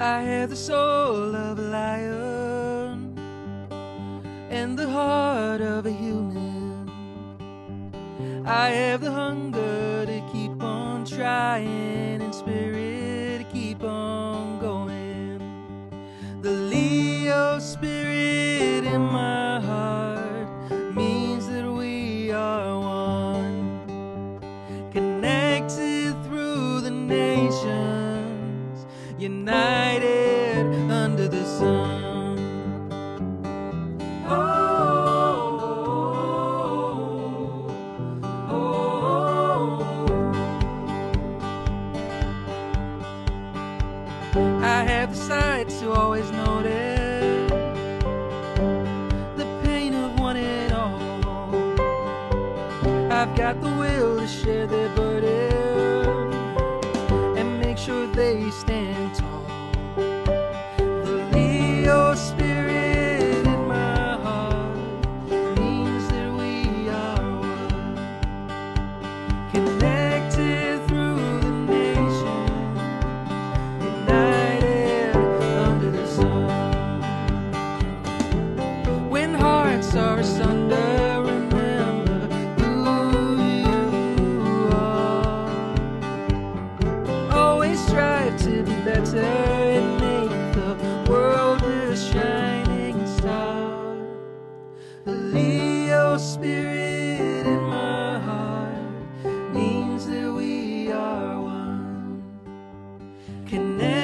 I have the soul of a lion and the heart of a human. I have the hunger to keep on trying and spirit to keep on going. The Leo spirit in my heart means that we are one, connected through the nations, united I have the sight to always notice the pain of one and all. I've got the will to share their burden and make sure they stand spirit in my heart means that we are one, nation.